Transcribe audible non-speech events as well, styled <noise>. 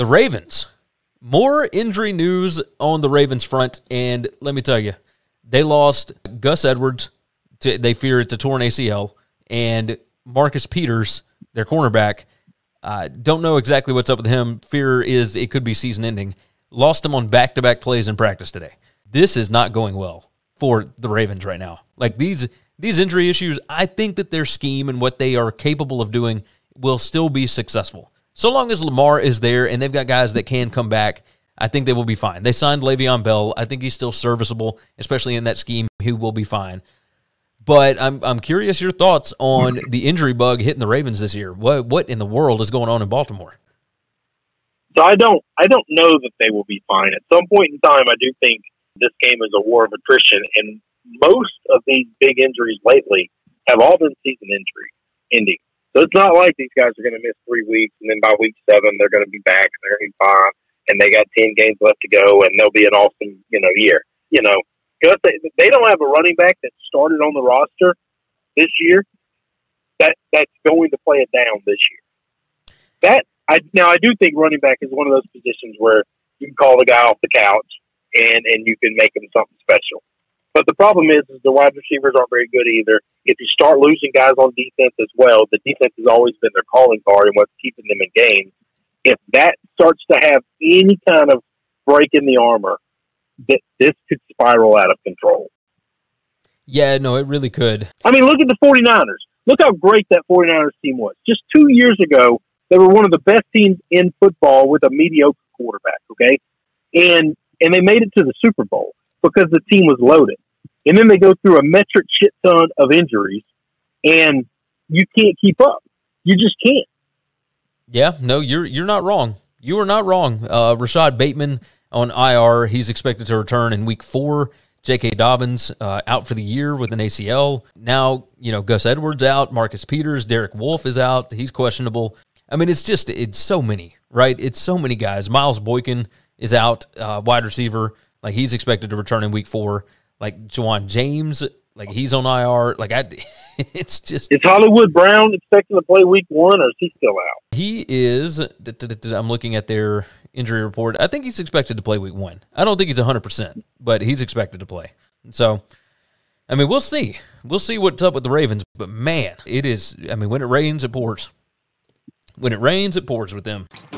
The Ravens. More injury news on the Ravens front. And let me tell you, they lost Gus Edwards. To, they fear it's a torn ACL. And Marcus Peters, their cornerback, uh, don't know exactly what's up with him. Fear is it could be season ending. Lost him on back to back plays in practice today. This is not going well for the Ravens right now. Like these these injury issues, I think that their scheme and what they are capable of doing will still be successful. So long as Lamar is there and they've got guys that can come back, I think they will be fine. They signed Le'Veon Bell. I think he's still serviceable, especially in that scheme. He will be fine. But I'm I'm curious your thoughts on the injury bug hitting the Ravens this year. What what in the world is going on in Baltimore? So I don't I don't know that they will be fine. At some point in time, I do think this game is a war of attrition, and most of these big injuries lately have all been season injury ending. So it's not like these guys are going to miss three weeks and then by week seven they're going to be back and they're going to be fine and they got ten games left to go and they'll be an awesome you know year. You know, because they, they don't have a running back that started on the roster this year that that's going to play it down this year. That I now I do think running back is one of those positions where you can call the guy off the couch and and you can make him something special. But the problem is, is the wide receivers aren't very good either. If you start losing guys on defense as well, the defense has always been their calling card and what's keeping them in games. If that starts to have any kind of break in the armor, that this could spiral out of control. Yeah, no, it really could. I mean, look at the 49ers. Look how great that 49ers team was. Just two years ago, they were one of the best teams in football with a mediocre quarterback, okay? And and they made it to the Super Bowl because the team was loaded. And then they go through a metric shit ton of injuries, and you can't keep up. You just can't. Yeah, no, you're you're not wrong. You are not wrong. Uh, Rashod Bateman on IR. He's expected to return in week four. J.K. Dobbins uh, out for the year with an ACL. Now, you know, Gus Edwards out. Marcus Peters, Derek Wolfe is out. He's questionable. I mean, it's just, it's so many, right? It's so many guys. Miles Boykin is out, uh, wide receiver. Like, he's expected to return in week four. Like, Ja'Wuan James, like, he's on IR. Like, I, <laughs> it's just. Is Hollywood Brown expecting to play week one, or is he still out? He is. I'm looking at their injury report. I think he's expected to play week one. I don't think he's 100%, but he's expected to play. So, I mean, we'll see. We'll see what's up with the Ravens. But man, it is. I mean, when it rains, it pours. When it rains, it pours with them.